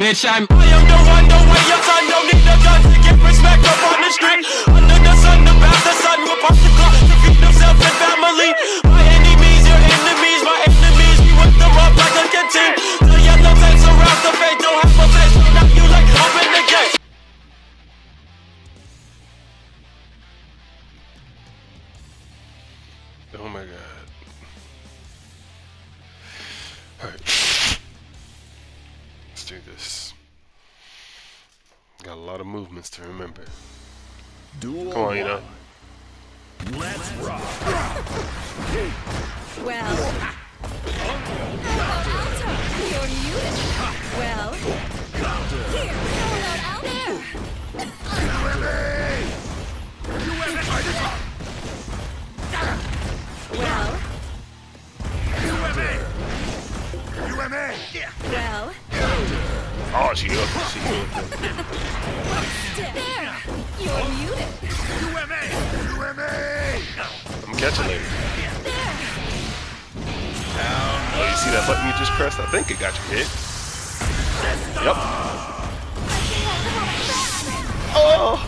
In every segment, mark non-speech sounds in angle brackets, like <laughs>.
Bitch, I'm I am the one, the way your son don't need a gun to get respect up on the street. Got a lot of movements to remember. Duel Come on, you know. Let's rock. Well. You're. Well. Here. Out there. Well. Well. Oh, she up. She up. There. You're muted. UMA! UMA! I'm catching later. Oh, you see that button you just pressed? I think it got you hit. Yep. Oh!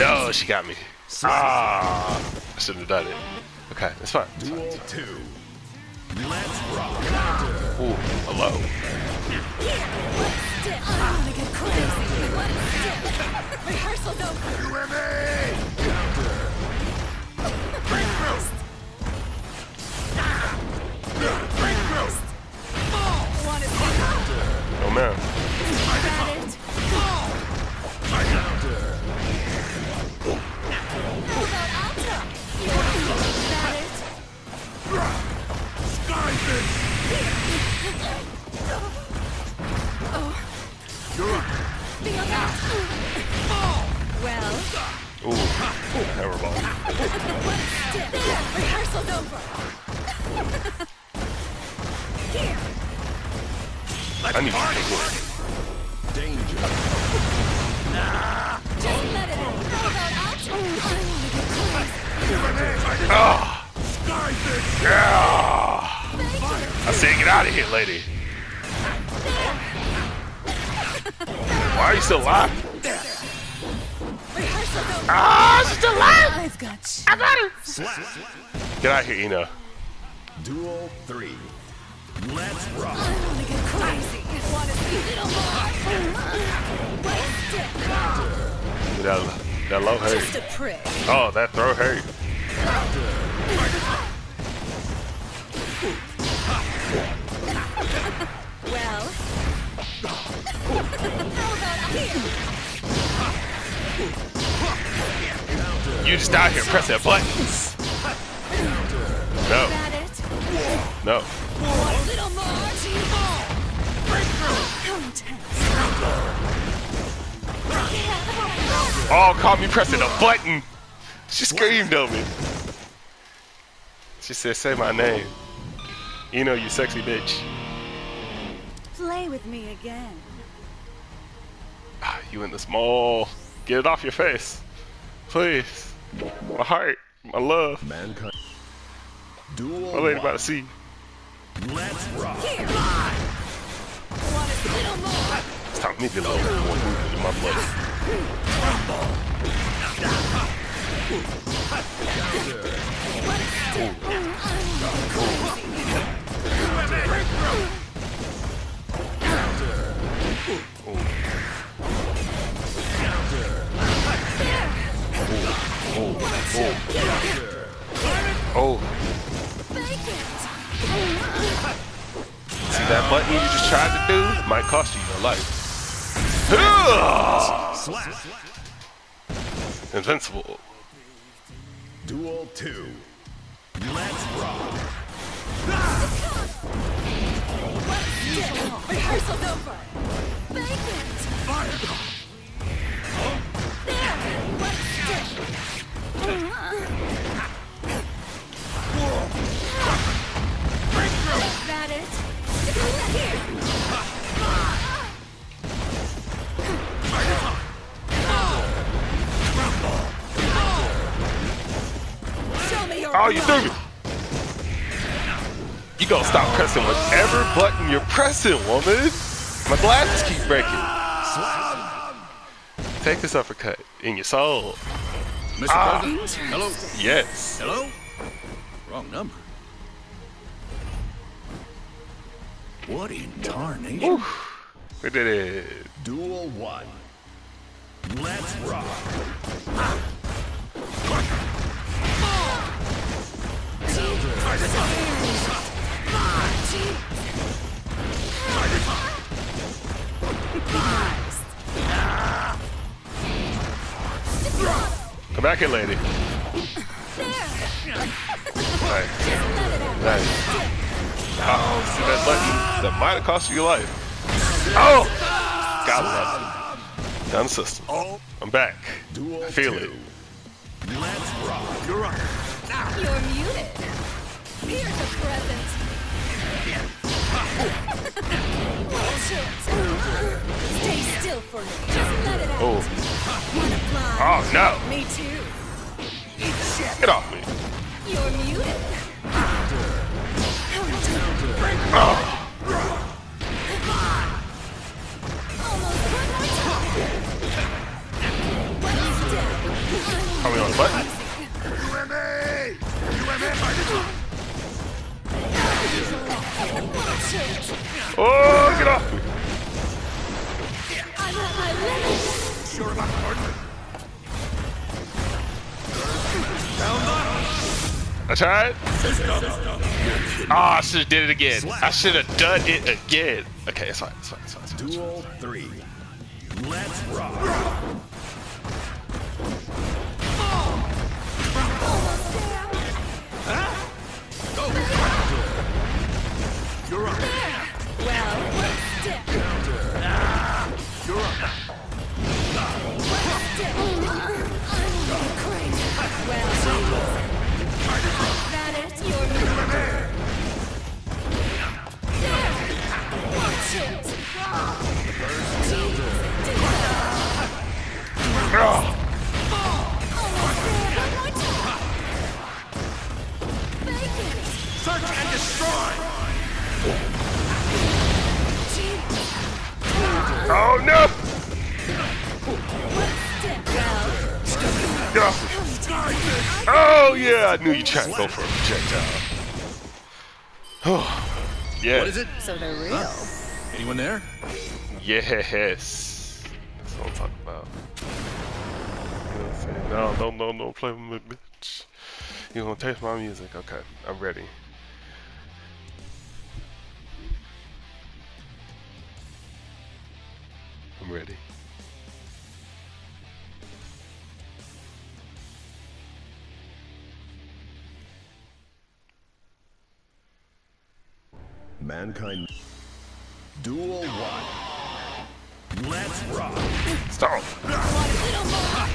No, she got me. Ah! I shouldn't have done it. Okay, it's fine. It's fine. It's fine. Two. Let's rock. Ooh, hello. I wanna get crazy. One step. Rehearsal's over. Wanna see Oh man. Rehearsal's over. Ah, she's still alive! I've got you. I got her! Slap. Get out of here, Ina. Duel three. Let's rock. I wanna get crazy. Wanna see little more? That, that low hurt. Just a prick. Oh, that throw hurt. Well. <laughs> How about here? You just out here press that button. No, no. A little more. Contest. Oh, caught me pressing a button. She screamed on me. She said, say my name. You know, you sexy bitch. Play with me again. Ah, You in the small. Get it off your face. Please. My heart. My love. Mankind. Duel My lady about to see. Let's rock. Here. Want a little more? It's time for me to get a little more in my blood. Oh, tried to do? Might cost you your life. <sighs> Invincible. Duel two. Let's rock. Rehearsal's over. Vacant. There. One step. Got Oh, you me. You gonna stop pressing whatever button you're pressing, woman. My glasses keep breaking. Take this uppercut in your soul. Mr. Ah. President? Hello? Yes. Hello? Wrong number. What in tarnation? We did it. Duel 1. Let's rock. Come back here, lady. Nice. Nice. Uh-oh, see that button? That might have cost you your life. Oh! Got love it. Done system. I'm back. Duel I feel it. Let's rock. You're up. You're muted. Here's a present. Oh. Stay still for me. Just let it out. Oh. Wanna fly? Oh, no. Me too. Get off me. You're muted. Oh. Almost one more time. One's down. Are we on the button? Watch it. Oh, get off. I'm at my limit. I tried. Ah, I should have did it again. I should have done it again. Okay, it's fine. It's fine. It's fine. It's fine. Duel 3. Let's rock. You're up. Search and destroy. Oh no! Stick. Well, Get off me. Oh yeah, I knew you tried to go for a projectile. <sighs> Oh, yeah. What is it? so they're real. Anyone there? Yes. That's what I'm talking about. You know what I'm saying? No, no, no, no, play with me, bitch. You gonna taste my music? Okay, I'm ready. I'm ready. Mankind. Duel 1. Let's rock. Stop. Little more.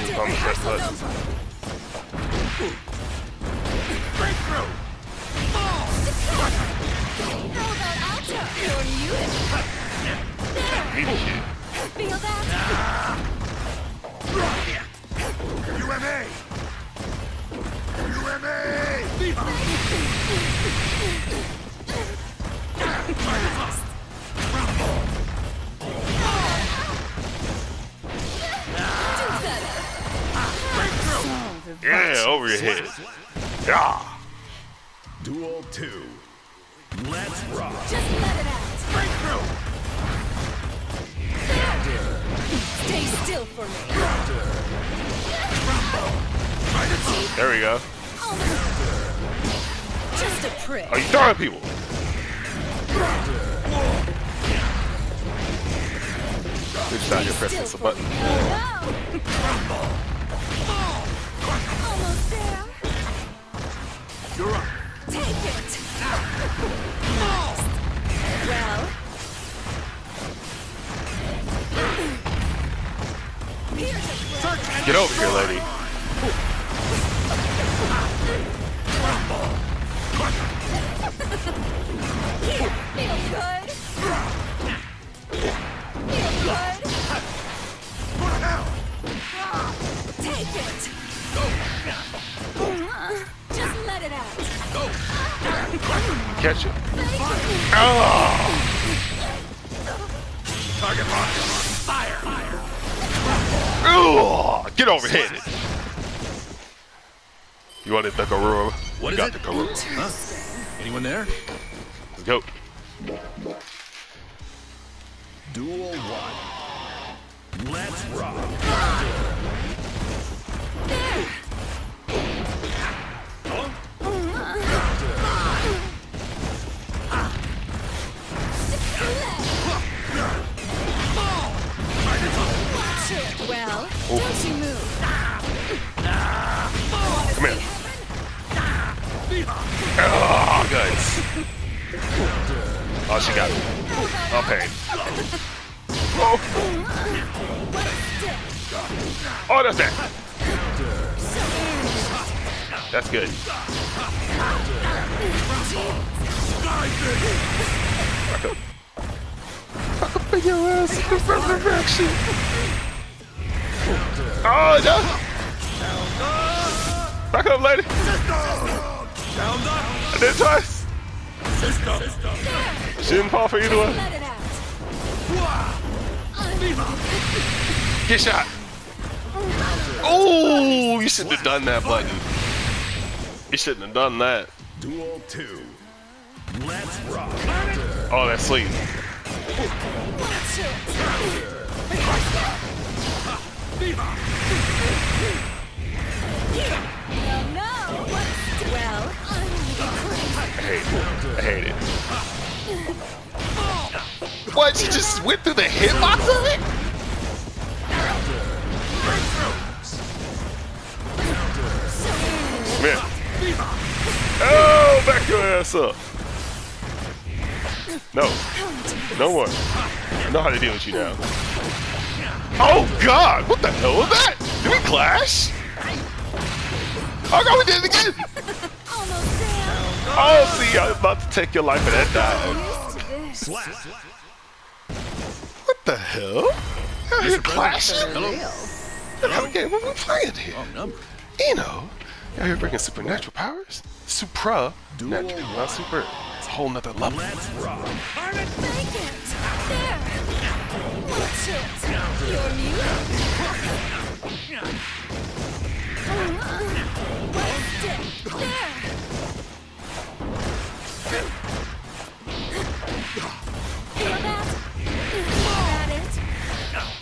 Move on the press button. How about Alto? You're muted. Eat. Feel that? UMA! UMA! Do better. Yeah, over your head. Yeah. Duel 2. Let's rock. Just let it out. Stay still for me. There we go. Just a prick. Are you throwing people? We're just out here pressing some buttons. Almost there. You're up. Take it. Well. Here's a present. Get over here, lady. You want the Garura? What you got it? the Garura. Huh? Anyone there? Let's go. Duel one. Let's rock. Well, don't you move. Oh, good. Oh, she got it. Oh, pain. Oh, oh that's that. That's good. Back up. Back up in your ass. Resurrection. Oh, no. Back up, lady. I did twice. She didn't fall for either one. Let it out. Get shot. Oh, you shouldn't have done that button. You shouldn't have done that. Duel two. Let's rock. Oh, that's sweet. She just went through the hitbox of it? Come here. Oh, back your ass up. No. No more. I know how to deal with you now. Oh, God. What the hell was that? Did we clash? Oh, God, we did it again. almost there. Oh, see, I was about to take your life and that died. Used to this. Slap. What the hell? Out here clashing? Hello. What kind of game? What we playing here? Wrong number. You know, out here bringing supernatural powers. Supra natural, not super. It's a whole nother level. Let's rock. Make it. There. Watch it. You're mute. Wasted. There. Feel that?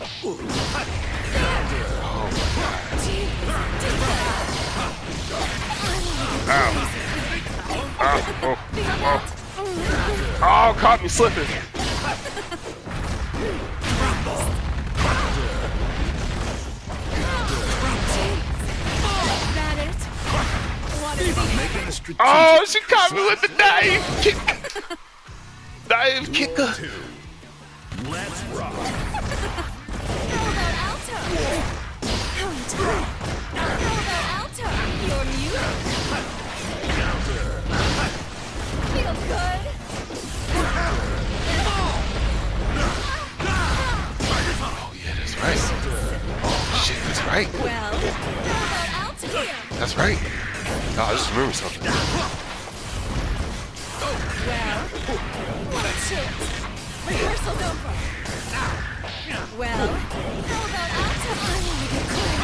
Oh, oh, oh. Oh, caught me slipping. Oh, she caught me with the dive kick. Dive kicker. Let's Well, how about Alto? I want to get close.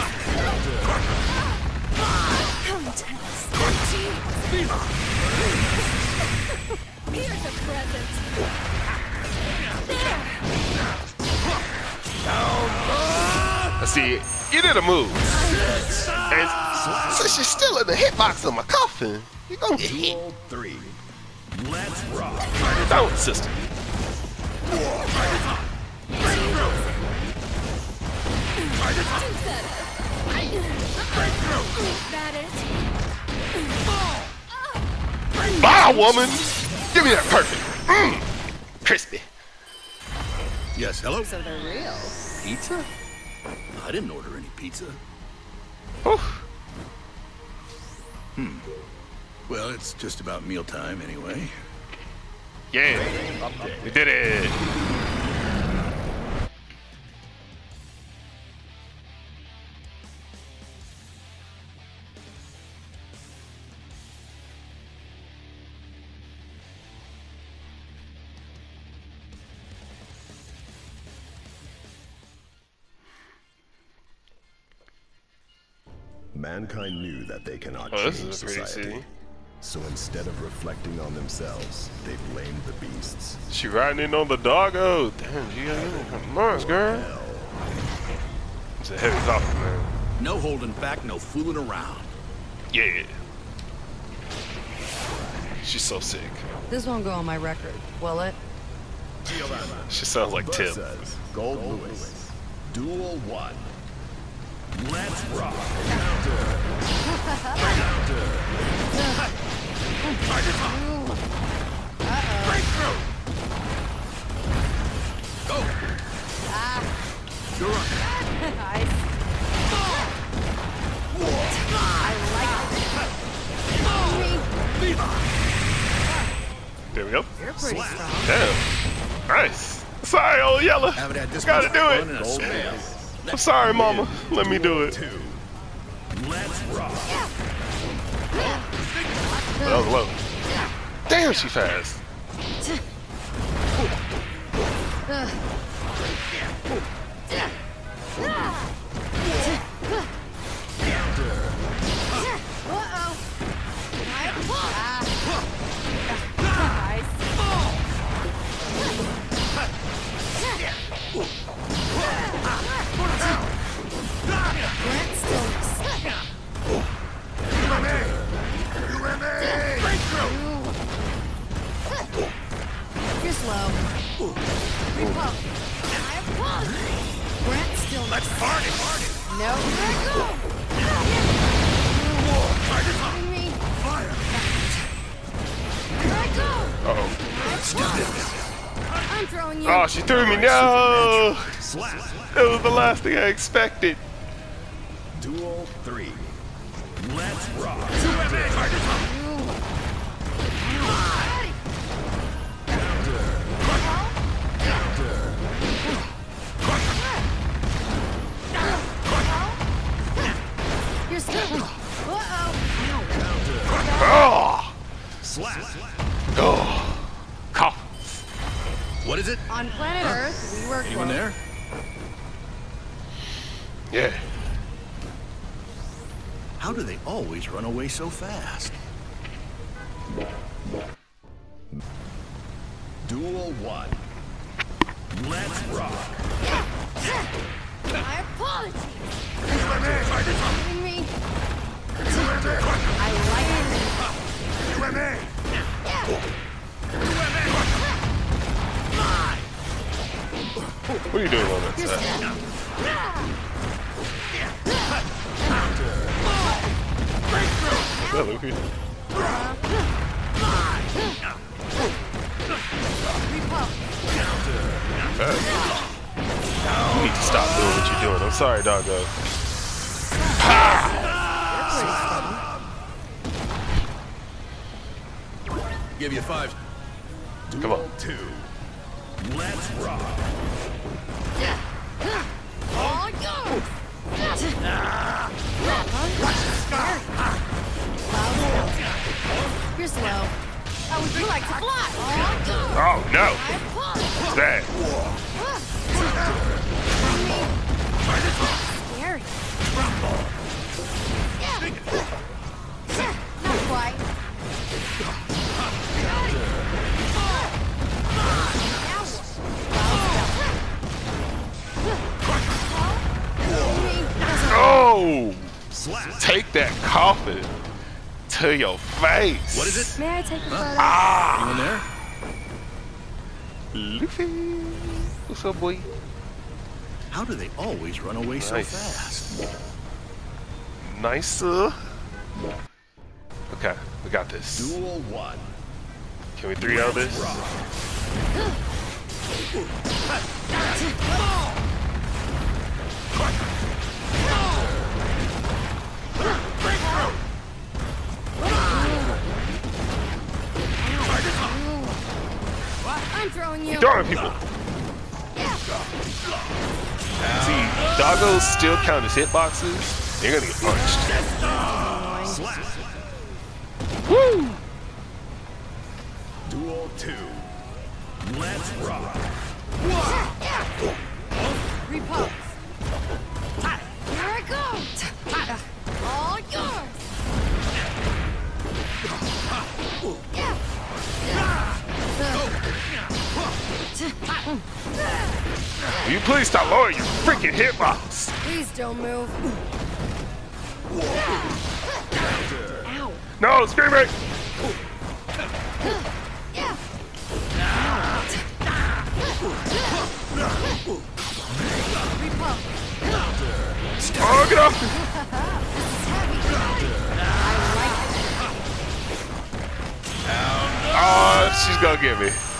Contest. Here's a present. There. I see, you did a move. And since you're still in the hitbox of my coffin, you're gonna get hit. Three. Let's rock. Don't, sister. Got it. Bye, woman. Give me that perfect. Mmm. Crispy. Yes, hello? So they're real. Pizza? I didn't order any pizza. Whew. Hmm. Well, it's just about mealtime anyway. Yeah. We did it. Mankind knew that they cannot Oh, this change is society. city. So instead of reflecting on themselves, they blamed the beasts. She riding in on the doggo. Oh, damn, G, nice girl. It's a heavy coffin, man. No holding back, no fooling around. Yeah. She's so sick. This won't go on my record, will it? She sounds like Tim. Versus Gold Lewis. Duel 1. Let's rock. counter, counter, counter, Nice. There we go. You're pretty strong. Damn. Nice. Sorry, old yellow. Haven't had Gotta do fun it. I'm sorry, mama. Let me do it. That was low. Damn, she fast. Threw me. No. Slap. That was the last thing I expected. Duel 3. Let's rock. You're scared. Uh-oh. Oh. Slap. Oh. Cough. What is it? On planet Earth, we work Anyone well. there? Yeah. How do they always run away so fast? Duel 1. Let's rock. My apologies. Hitting me. I like it. What are you doing on that Luffy. You need to stop doing what you're doing. I'm sorry, doggo. Give you five. Come on. 2. Let's rock. You're slow. Would you like to fly? Oh, no. Bad. Scary. Not quite. Slap. Take that coffin to your face. What is it? May I take a photo? Ah. Anyone there? Luffy. What's up, boy? How do they always run away so fast? Nice. fast? Okay, we got this. Duel 1. Can we three out of this? shot. I'm throwing you. Throwing people. See, doggos still count as hitboxes. They're gonna get punched. Slap. Woo! Duel 2. Let's rock. Repulse. Here I go. All yours. Yeah please stop lowering your freaking hitbox? Please don't move. Ow. No, scream it! Repump. Oh, get off! Oh, she's gonna get me.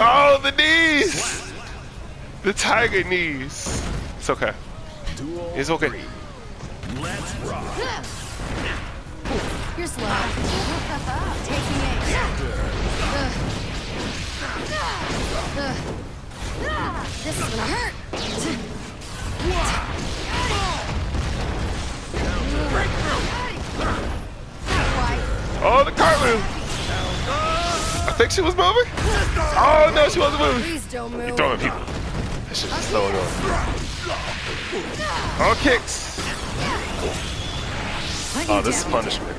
Oh, the knees! The tiger knees. It's okay. It's okay. Let's rock. You're slow. <laughs> Taking aim. Ugh. Ugh. This is gonna hurt. Oh, the cartwheel! I think she was moving. Oh no, she wasn't moving. Please don't move. Throwing people. That shit is slowing on. Oh, kicks. Oh, this is oh, punishment.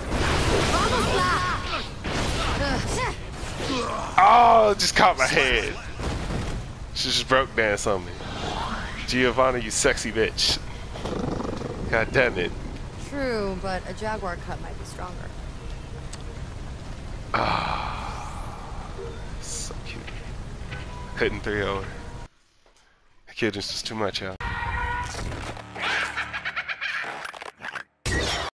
Ugh. Ah, oh, just caught my head. She just broke dance on me. Giovanna, you sexy bitch. God damn it. True, but a jaguar cut might be stronger. So Hitting 3 0. The kid is just too much, y'all.